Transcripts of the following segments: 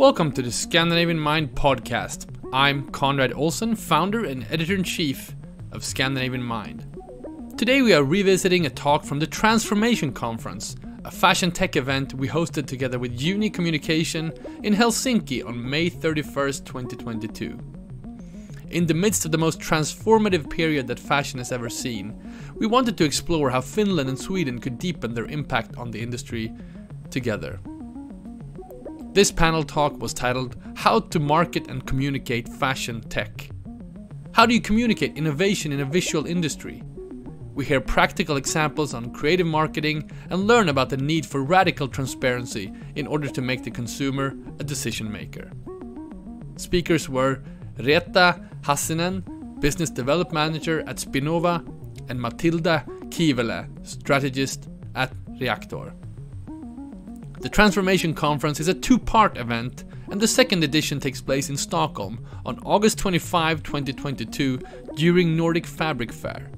Welcome to the Scandinavian Mind podcast. I'm Konrad Olsson, founder and editor in chief of Scandinavian Mind. Today we are revisiting a talk from the Transformation Conference, a fashion tech event we hosted together with Uni Communication in Helsinki on May 31st, 2022. In the midst of the most transformative period that fashion has ever seen, we wanted to explore how Finland and Sweden could deepen their impact on the industry together. This panel talk was titled How to Market and Communicate Fashion Tech. How do you communicate innovation in a visual industry? We hear practical examples on creative marketing and learn about the need for radical transparency in order to make the consumer a decision maker. Speakers were Reetta Hassinen, Business Development Manager at Spinnova, and Matilda Kivelä, Strategist at Reaktor. The Transformation Conference is a two part event, and the second edition takes place in Stockholm on August 25, 2022, during Nordic Fabric Fair.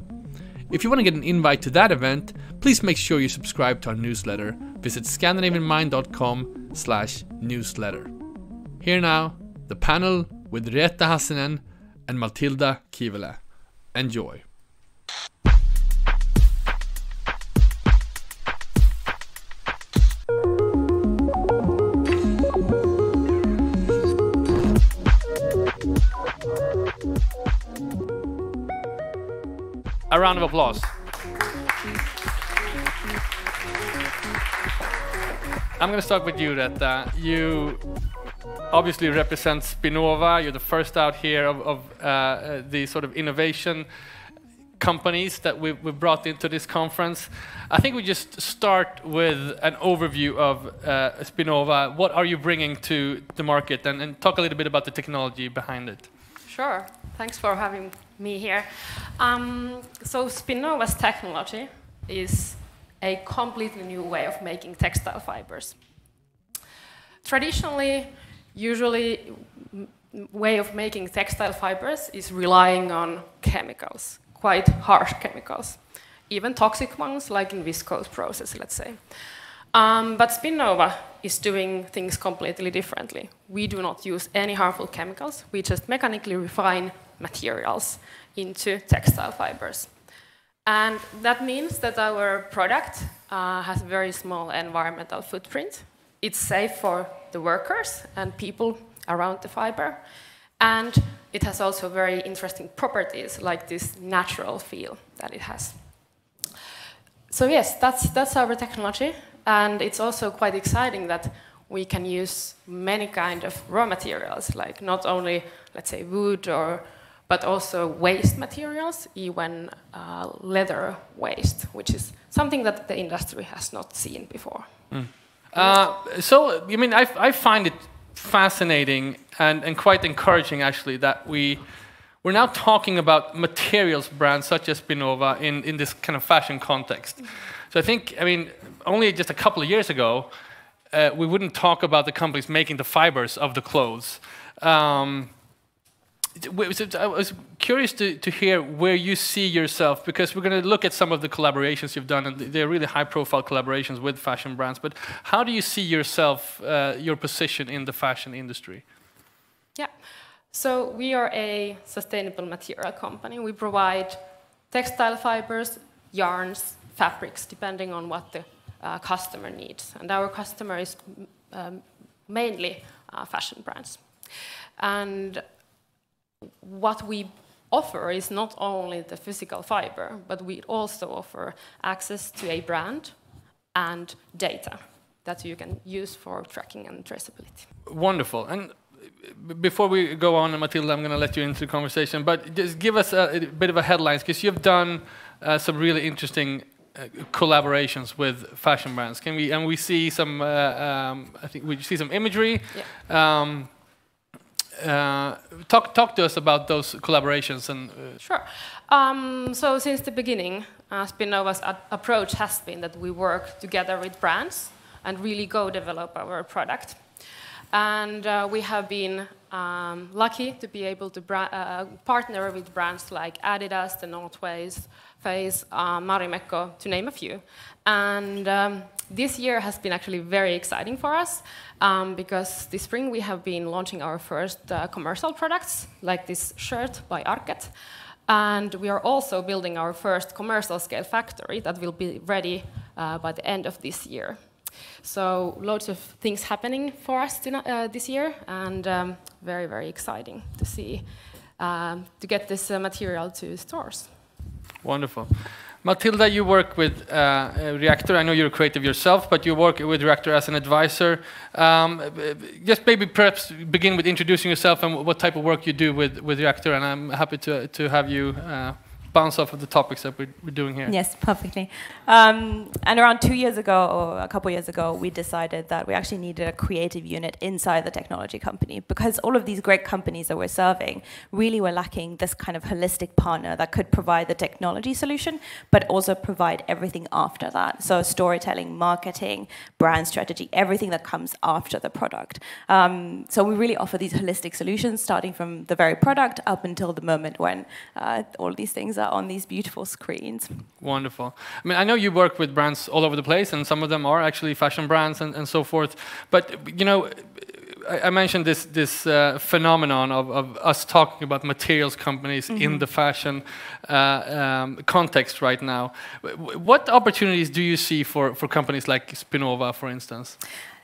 If you want to get an invite to that event, please make sure you subscribe to our newsletter. Visit scandinavianmind.com slash newsletter. Here now, the panel with Reetta Hassinen and Matilda Kivelä. Enjoy. Round of applause. I'm going to start with you, Reetta. You obviously represent Spinnova. You're the first out here of, of uh, the sort of innovation companies that we, we brought into this conference. I think we just start with an overview of uh, Spinnova. What are you bringing to the market? And, and talk a little bit about the technology behind it. Sure. Thanks for having me here. Um, so Spinnova's technology is a completely new way of making textile fibers. Traditionally, usually way of making textile fibers is relying on chemicals, quite harsh chemicals, even toxic ones like in viscose process, let's say. Um, but Spinnova is doing things completely differently. We do not use any harmful chemicals. We just mechanically refine materials into textile fibers. And that means that our product uh, has a very small environmental footprint. It's safe for the workers and people around the fiber. And it has also very interesting properties, like this natural feel that it has. So yes, that's, that's our technology. And it's also quite exciting that we can use many kind of raw materials, like not only, let's say, wood or but also waste materials, even uh, leather waste, which is something that the industry has not seen before. Mm. Uh, so, I mean, I, I find it fascinating and, and quite encouraging, actually, that we, we're now talking about materials brands such as Spinnova in, in this kind of fashion context. So I think, I mean, only just a couple of years ago, uh, we wouldn't talk about the companies making the fibers of the clothes. Um, I was curious to, to hear where you see yourself, because we're going to look at some of the collaborations you've done, and they're really high-profile collaborations with fashion brands. But how do you see yourself, uh, your position in the fashion industry? Yeah, so we are a sustainable material company. We provide textile fibers, yarns, fabrics, depending on what the uh, customer needs. And our customer is um, mainly uh, fashion brands. And what we offer is not only the physical fiber, but we also offer access to a brand and data that you can use for tracking and traceability. Wonderful. And before we go on, Matilda, I'm going to let you into the conversation, but just give us a, a bit of a headlines, because you've done uh, some really interesting uh, collaborations with fashion brands. Can we, and we see some, uh, um, I think we see some imagery. Yeah. Um, uh, talk talk to us about those collaborations and. Uh, sure. Um, so since the beginning, uh, Spinnova's approach has been that we work together with brands and really go develop our product. And uh, we have been um, lucky to be able to uh, partner with brands like Adidas, the North Face, Face, uh, Marimekko, to name a few. And um, this year has been actually very exciting for us um, because this spring we have been launching our first uh, commercial products, like this shirt by Arket. And we are also building our first commercial scale factory that will be ready uh, by the end of this year. So loads of things happening for us uh, this year, and um, very, very exciting to see, um, to get this uh, material to stores. Wonderful. Matilda, you work with uh, Reaktor. I know you're creative yourself, but you work with Reaktor as an advisor. Um, just maybe perhaps begin with introducing yourself and what type of work you do with, with Reaktor, and I'm happy to, to have you uh, bounce off of the topics that we're, we're doing here. Yes, perfectly. Um, and around two years ago, or a couple years ago, we decided that we actually needed a creative unit inside the technology company because all of these great companies that we're serving really were lacking this kind of holistic partner that could provide the technology solution, but also provide everything after that. So storytelling, marketing, brand strategy, everything that comes after the product. Um, so we really offer these holistic solutions, starting from the very product up until the moment when uh, all these things on these beautiful screens. Wonderful. I mean, I know you work with brands all over the place, and some of them are actually fashion brands and, and so forth. But you know, I, I mentioned this this uh, phenomenon of, of us talking about materials companies mm -hmm. in mm-hmm. the fashion uh, um, context right now. What opportunities do you see for for companies like Spinnova, for instance?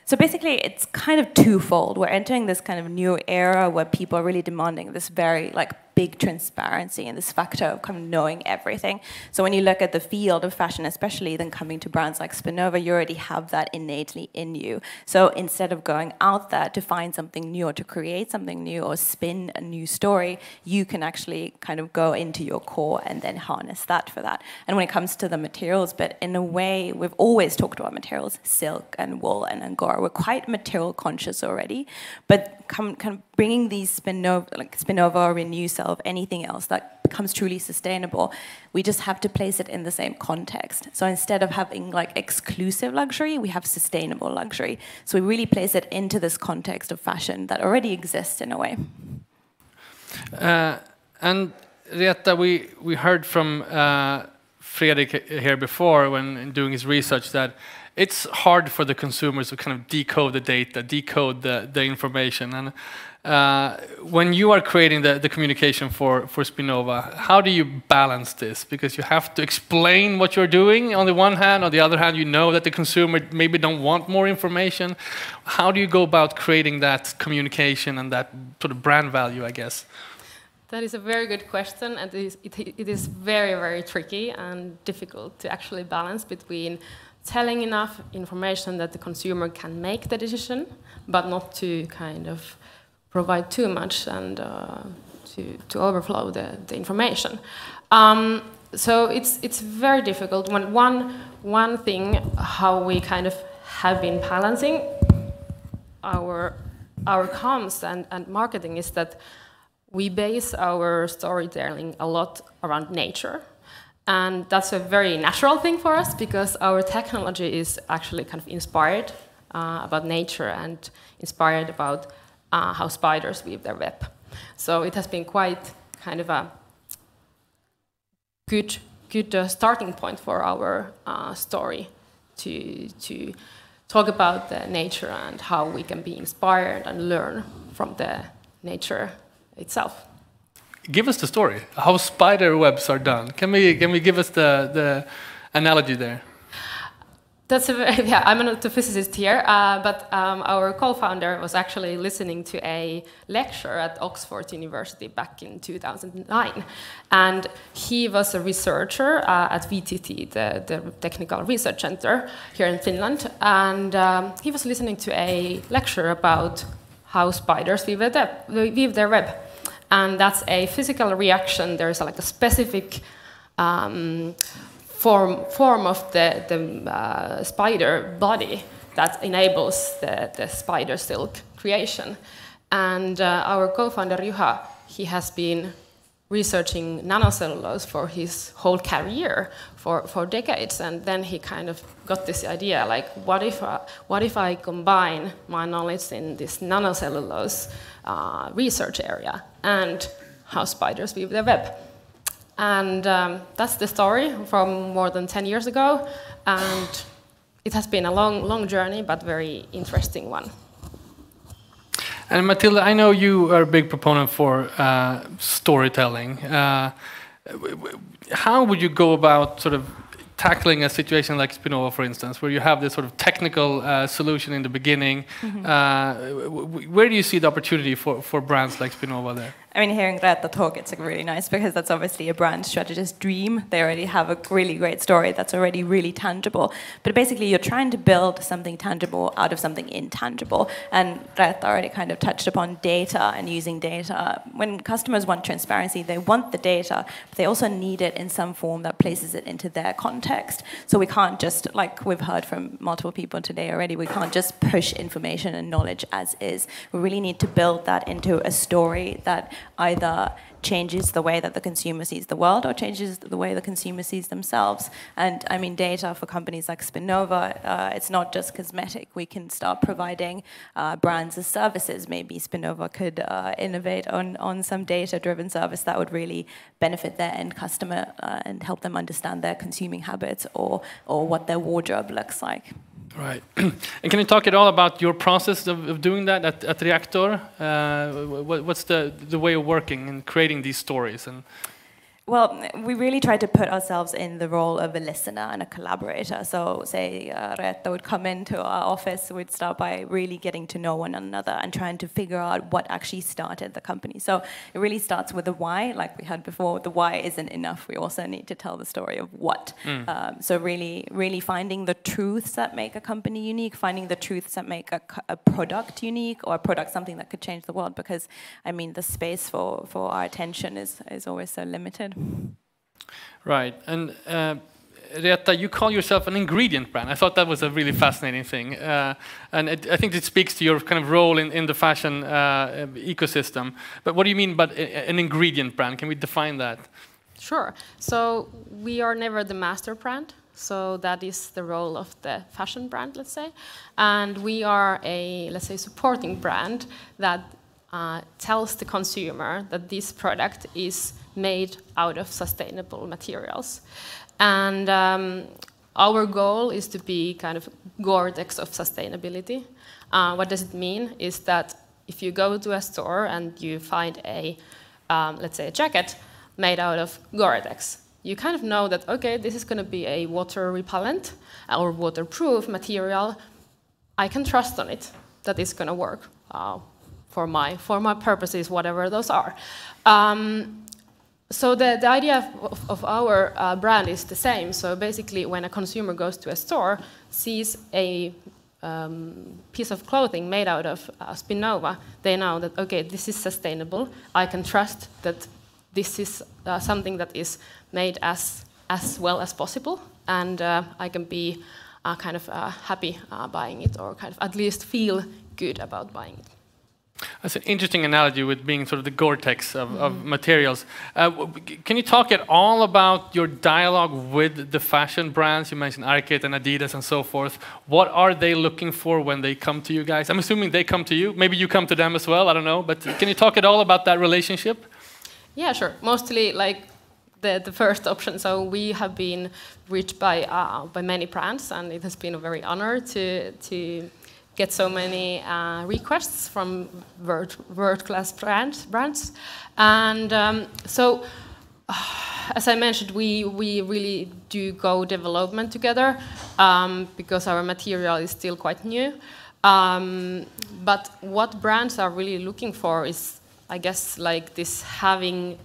So basically, it's kind of twofold. We're entering this kind of new era where people are really demanding this very like big transparency and this factor of kind of knowing everything. So when you look at the field of fashion, especially then coming to brands like Spinnova, you already have that innately in you. So instead of going out there to find something new or to create something new or spin a new story, you can actually kind of go into your core and then harness that for that. And when it comes to the materials, but in a way, we've always talked about materials, silk and wool and angora. We're quite material conscious already, but come, kind of bringing these Spinnova, like Spinnova or Renewcell, anything else that becomes truly sustainable, we just have to place it in the same context. So instead of having like exclusive luxury, we have sustainable luxury. So we really place it into this context of fashion that already exists in a way. Uh, and Reetta, we, we heard from uh, Fredrik here before when doing his research that it's hard for the consumers to kind of decode the data, decode the, the information. And uh, when you are creating the, the communication for, for Spinnova, how do you balance this? Because you have to explain what you're doing on the one hand, on the other hand, you know that the consumer maybe don't want more information. How do you go about creating that communication and that sort of brand value, I guess? That is a very good question, and it is, it, it is very, very tricky and difficult to actually balance between telling enough information that the consumer can make the decision, but not to kind of provide too much and uh, to, to overflow the, the information. Um, so it's, it's very difficult. When one, one thing, how we kind of have been balancing our, our comms and, and marketing is that we base our storytelling a lot around nature. And that's a very natural thing for us because our technology is actually kind of inspired uh, about nature and inspired about uh, how spiders weave their web. So it has been quite kind of a good, good uh, starting point for our uh, story to, to talk about the nature and how we can be inspired and learn from the nature itself give us the story. How spider webs are done. Can we can we give us the the analogy there? That's a very, yeah. I'm not a physicist here, uh, but um, our co-founder was actually listening to a lecture at Oxford University back in 2009, and he was a researcher uh, at VTT, the, the, Technical Research Center here in Finland, and um, he was listening to a lecture about how spiders weave, their, weave their web and that's a physical reaction. There's like a specific um, form, form of the, the uh, spider body that enables the, the spider silk creation. And uh, our co-founder Juha, he has been researching nanocellulose for his whole career for, for decades. And then he kind of got this idea like what if I, what if I combine my knowledge in this nanocellulose uh, research area? And how spiders weave their web and um, that's the story from more than 10 years ago and it has been a long long journey but very interesting one and Matilda, I know you are a big proponent for uh, storytelling. Uh, how would you go about sort of tackling a situation like Spinnova, for instance, where you have this sort of technical uh, solution in the beginning? Mm -hmm. where do you see the opportunity for, for brands like Spinnova there? I mean, hearing Reetta talk, it's really nice because that's obviously a brand strategist's dream. They already have a really great story that's already really tangible. But basically, you're trying to build something tangible out of something intangible. And Reetta already kind of touched upon data and using data. When customers want transparency, they want the data, but they also need it in some form that places it into their context. So we can't just, like we've heard from multiple people today already, we can't just push information and knowledge as is. We really need to build that into a story that either changes the way that the consumer sees the world or changes the way the consumer sees themselves. And I mean, data for companies like Spinnova, uh, it's not just cosmetic. We can start providing uh, brands as services. Maybe Spinnova could uh, innovate on, on some data-driven service that would really benefit their end customer uh, and help them understand their consuming habits or, or what their wardrobe looks like. Right. and can you talk at all about your process of, of doing that at, at Reaktor? Uh, what, what's the, the way of working and creating these stories? And well, we really try to put ourselves in the role of a listener and a collaborator. So, say uh, would come into our office, we'd start by really getting to know one another and trying to figure out what actually started the company. So, it really starts with the why, like we had before. The why isn't enough. We also need to tell the story of what. Mm. Um, so, really, really finding the truths that make a company unique, finding the truths that make a, a product unique or a product something that could change the world. Because, I mean, the space for, for our attention is, is always so limited. Right, and uh, you call yourself an ingredient brand. I thought that was a really fascinating thing, uh, and it, I think it speaks to your kind of role in, in the fashion uh, ecosystem. But what do you mean by an ingredient brand? Can we define that? Sure. So we are never the master brand. So that is the role of the fashion brand, let's say. And we are a, let's say, supporting brand that uh, tells the consumer that this product is made out of sustainable materials. And um, our goal is to be kind of Gore-Tex of sustainability. Uh, what does it mean? Is that if you go to a store and you find a, um, let's say, a jacket made out of Gore-Tex, you kind of know that, okay, this is going to be a water repellent or waterproof material. I can trust on it that it's going to work uh, for, my, for my purposes, whatever those are. Um, so the, the idea of, of our uh, brand is the same. So basically, when a consumer goes to a store, sees a um, piece of clothing made out of uh, Spinnova, they know that, okay, this is sustainable. I can trust that this is uh, something that is made as, as well as possible, and uh, I can be uh, kind of uh, happy buying it, or kind of at least feel good about buying it. That's an interesting analogy with being sort of the Gore-Tex of, mm. of mm-hmm. materials. Uh, can you talk at all about your dialogue with the fashion brands? You mentioned Arket and Adidas and so forth. What are they looking for when they come to you guys? I'm assuming they come to you. Maybe you come to them as well. I don't know. But can you talk at all about that relationship? Yeah, sure. Mostly like the, the first option. So we have been reached by uh, by many brands, and it has been a very honor to to get so many uh, requests from world, world class brands, brands. And um, so, uh, as I mentioned, we, we really do go development together um, because our material is still quite new. Um, but what brands are really looking for is, I guess, like this having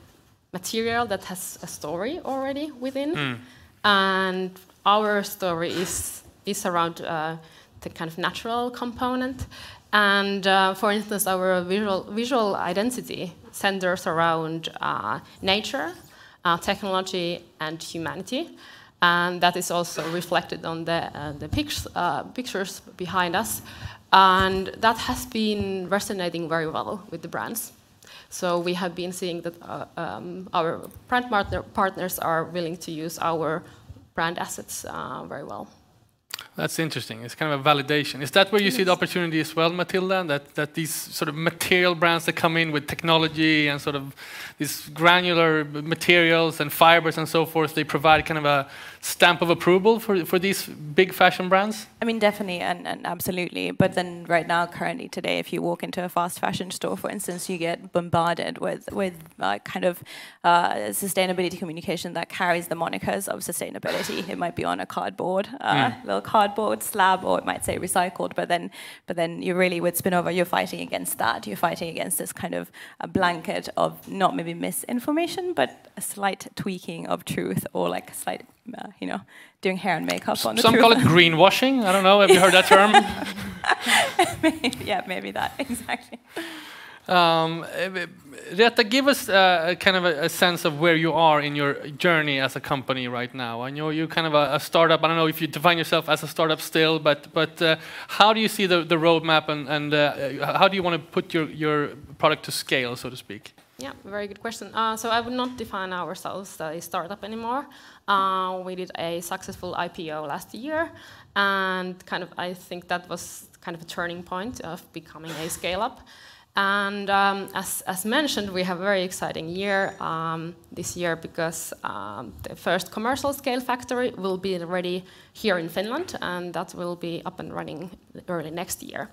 material that has a story already within. Mm. And our story is, is around uh, the kind of natural component. And uh, for instance, our visual, visual identity centers around uh, nature, uh, technology, and humanity. And that is also reflected on the, uh, the pics, uh, pictures behind us. And that has been resonating very well with the brands. So we have been seeing that uh, um, our brand partner partners are willing to use our brand assets very well. That's interesting. It's kind of a validation. Is that where you see the opportunity as well, Matilda? That that these sort of material brands that come in with technology and sort of these granular materials and fibers and so forth, they provide kind of a stamp of approval for for these big fashion brands? I mean, definitely and, and absolutely. But then right now, currently today, if you walk into a fast fashion store, for instance, you get bombarded with with uh, kind of uh, sustainability communication that carries the monikers of sustainability. It might be on a cardboard, uh, mm. little cardboard slab, or it might say recycled. But then, but then you really with Spinnova, you're fighting against that. You're fighting against this kind of a blanket of not maybe misinformation, but a slight tweaking of truth or like a slight uh, you know, doing hair and makeup on the Some call it greenwashing. I don't know. Have you heard that term? maybe, yeah, maybe that exactly. Um, Reetta, give us uh, kind of a, a, sense of where you are in your journey as a company right now. I know you're kind of a, a startup. I don't know if you define yourself as a startup still, but but uh, how do you see the, the roadmap and, and uh, how do you want to put your, your product to scale, so to speak? Yeah, very good question. Uh, so I would not define ourselves as a startup anymore. Uh, we did a successful IPO last year, and kind of I think that was kind of a turning point of becoming a scale-up. And um, as, as, mentioned, we have a very exciting year um, this year because um, the first commercial scale factory will be ready here in Finland, and that will be up and running early next year.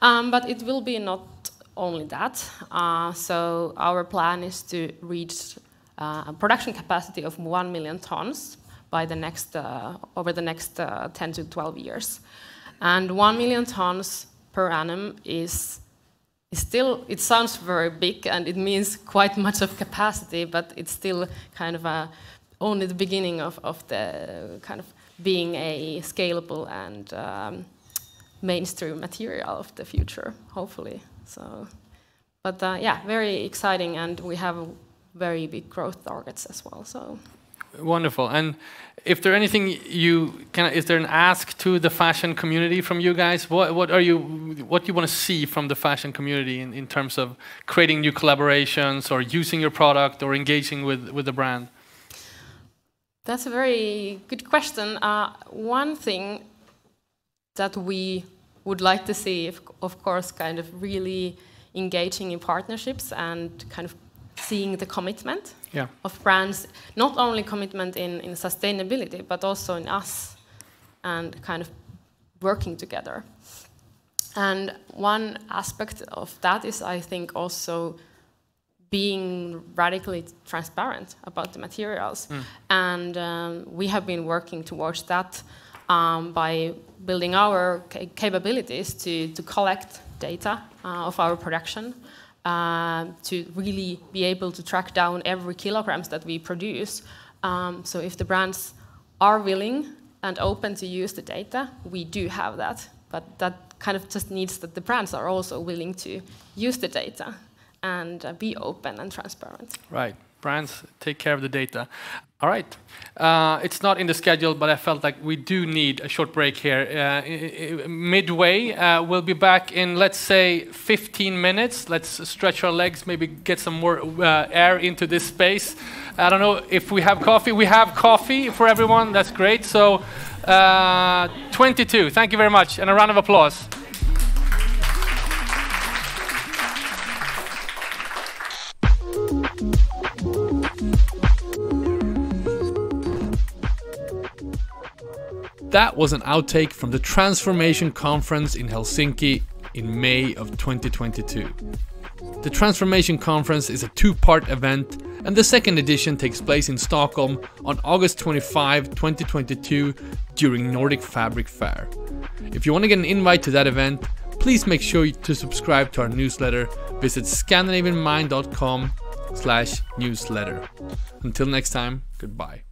Um, but it will be not only that. Uh, so our plan is to reach uh, a production capacity of 1 million tons by the next, uh, over the next uh, 10 to 12 years. And 1 million tons per annum is, is still, it sounds very big and it means quite much of capacity, but it's still kind of a, only the beginning of, of the kind of being a scalable and um, mainstream material of the future, hopefully. So, but uh, yeah, very exciting, and we have very big growth targets as well. So. Wonderful. And if there anything you can, is there an ask to the fashion community from you guys? What what are you what do you want to see from the fashion community in, in terms of creating new collaborations or using your product or engaging with with the brand? That's a very good question. Uh, one thing that we would like to see, if, of course, kind of really engaging in partnerships and kind of seeing the commitment yeah. of brands, not only commitment in, in sustainability, but also in us and kind of working together. And one aspect of that is, I think, also being radically transparent about the materials. Mm. And um, we have been working towards that um, by building our capabilities to, to collect data uh, of our production, uh, to really be able to track down every kilograms that we produce. Um, so if the brands are willing and open to use the data, we do have that. But that kind of just needs that the brands are also willing to use the data and uh, be open and transparent. Right brands take care of the data. All right. Uh, it's not in the schedule, but I felt like we do need a short break here. Uh, midway, uh, we'll be back in, let's say, 15 minutes. Let's stretch our legs, maybe get some more uh, air into this space. I don't know if we have coffee. We have coffee for everyone. That's great. So, uh, 22. Thank you very much. And a round of applause. That was an outtake from the Transformation Conference in Helsinki in May of 2022. The Transformation Conference is a two part event, and the second edition takes place in Stockholm on August 25, 2022, during Nordic Fabric Fair. If you want to get an invite to that event, please make sure to subscribe to our newsletter. Visit scandinavianmind.com slash newsletter. Until next time, goodbye.